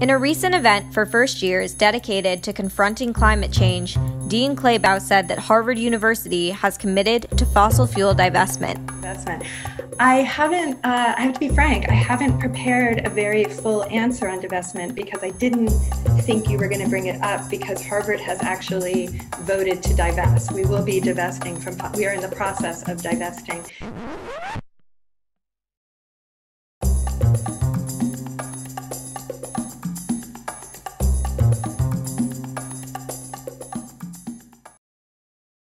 In a recent event for first years dedicated to confronting climate change, Dean Claybaugh said that Harvard University has committed to fossil fuel divestment. Divestment. I haven't, uh, I have to be frank, I haven't prepared a very full answer on divestment because I didn't think you were going to bring it up because Harvard has actually voted to divest. We will be divesting from, we are in the process of divesting.